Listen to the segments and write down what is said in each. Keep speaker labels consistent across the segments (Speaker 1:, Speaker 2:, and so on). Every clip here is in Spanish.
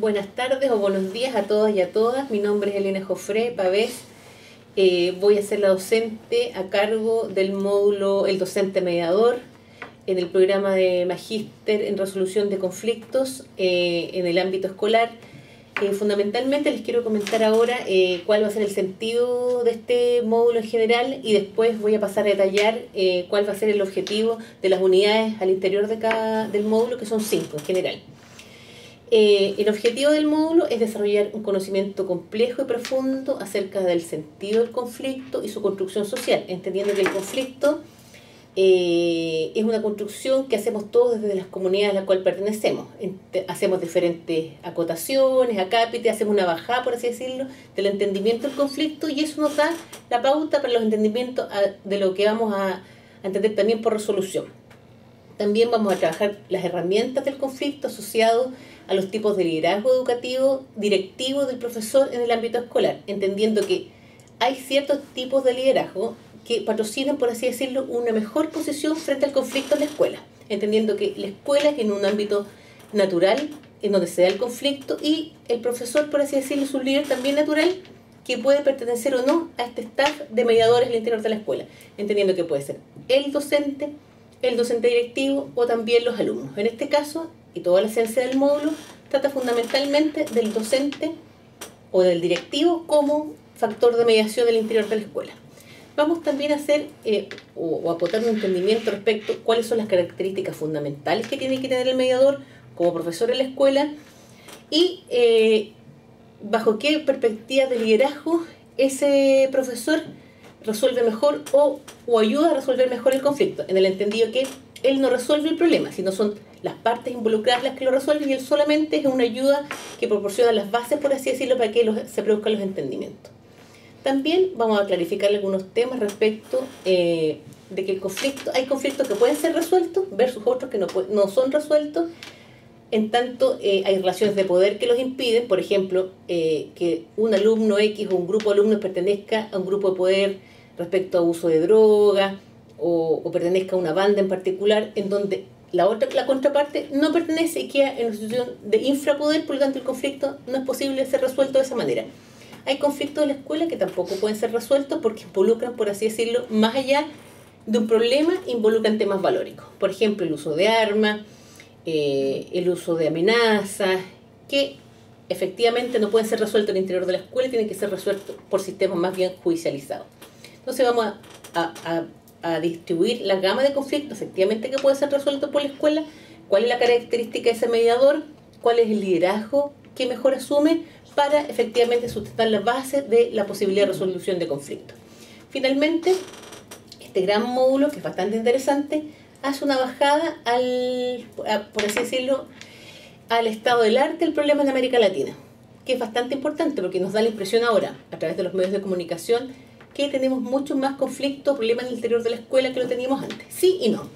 Speaker 1: Buenas tardes o buenos días a todas y a todas. Mi nombre es Elena Jofré Pavés. Eh, voy a ser la docente a cargo del módulo El Docente Mediador en el programa de Magíster en Resolución de Conflictos eh, en el ámbito escolar. Eh, fundamentalmente les quiero comentar ahora cuál va a ser el sentido de este módulo en general y después voy a pasar a detallar cuál va a ser el objetivo de las unidades al interior de cada, del módulo, que son cinco en general. Eh, el objetivo del módulo es desarrollar un conocimiento complejo y profundo acerca del sentido del conflicto y su construcción social, entendiendo que el conflicto eh, es una construcción que hacemos todos desde las comunidades a las cuales pertenecemos. hacemos diferentes acotaciones, acápites, hacemos una bajada, por así decirlo, del entendimiento del conflicto y eso nos da la pauta para los entendimientos de lo que vamos a entender también por resolución. También vamos a trabajar las herramientas del conflicto asociado a los tipos de liderazgo educativo directivo del profesor en el ámbito escolar, entendiendo que hay ciertos tipos de liderazgo que patrocinan, por así decirlo, una mejor posición frente al conflicto en la escuela, entendiendo que la escuela es en un ámbito natural en donde se da el conflicto y el profesor, por así decirlo, es un líder también natural que puede pertenecer o no a este staff de mediadores al interior de la escuela, entendiendo que puede ser el docente, el docente directivo o también los alumnos. En este caso, y toda la esencia del módulo trata fundamentalmente del docente o del directivo como factor de mediación del interior de la escuela. Vamos también a hacer eh, o, a aportar un entendimiento respecto a cuáles son las características fundamentales que tiene que tener el mediador como profesor en la escuela y eh, bajo qué perspectiva de liderazgo ese profesor resuelve mejor o, o ayuda a resolver mejor el conflicto, en el entendido que él no resuelve el problema, sino son las partes involucradas las que lo resuelven y él solamente es una ayuda que proporciona las bases, por así decirlo, para que se produzcan los entendimientos. También vamos a clarificar algunos temas respecto eh, de que el conflicto, hay conflictos que pueden ser resueltos versus otros que no, no son resueltos, en tanto eh, hay relaciones de poder que los impiden, por ejemplo, eh, que un alumno X o un grupo de alumnos pertenezca a un grupo de poder respecto a uso de drogas o, pertenezca a una banda en particular, en donde la otra, la contraparte no pertenece y queda en una situación de infrapoder, por lo tanto el conflicto no es posible ser resuelto de esa manera. Hay conflictos en la escuela que tampoco pueden ser resueltos porque involucran, por así decirlo, más allá de un problema, involucran temas valóricos. Por ejemplo, el uso de armas, eh, el uso de amenazas, que efectivamente no pueden ser resueltos en el interior de la escuela tienen que ser resueltos por sistemas más bien judicializados. Entonces vamos a a distribuir la gama de conflictos efectivamente que puede ser resuelto por la escuela, cuál es la característica de ese mediador, cuál es el liderazgo que mejor asume para efectivamente sustentar las bases de la posibilidad de resolución de conflictos. Finalmente, este gran módulo, que es bastante interesante, hace una bajada al, por así decirlo, al estado del arte el problema en América Latina, que es bastante importante porque nos da la impresión ahora, a través de los medios de comunicación, que tenemos muchos más conflictos, problemas en el interior de la escuela que lo teníamos antes. Sí y no.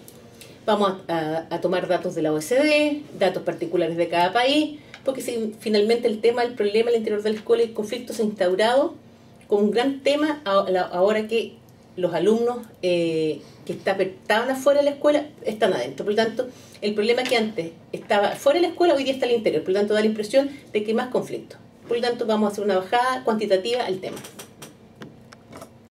Speaker 1: Vamos a, tomar datos de la OECD, datos particulares de cada país, porque si, finalmente el tema del problema en el interior de la escuela y el conflicto se ha instaurado como un gran tema ahora que los alumnos eh, que estaban afuera de la escuela están adentro. Por lo tanto, el problema que antes estaba fuera de la escuela hoy día está al interior. Por lo tanto, da la impresión de que hay más conflicto. Por lo tanto, vamos a hacer una bajada cuantitativa al tema.